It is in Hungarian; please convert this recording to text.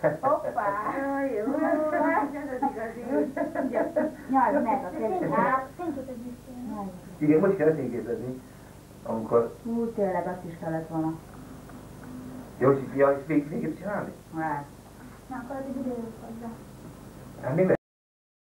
Hát, Igen, most kell fényképezni, amikor... Hú, tényleg azt is kellett volna. Jó, hogy fia és végig csinálni? Hát. Na, akkor addig időjük hozzá. Hát mi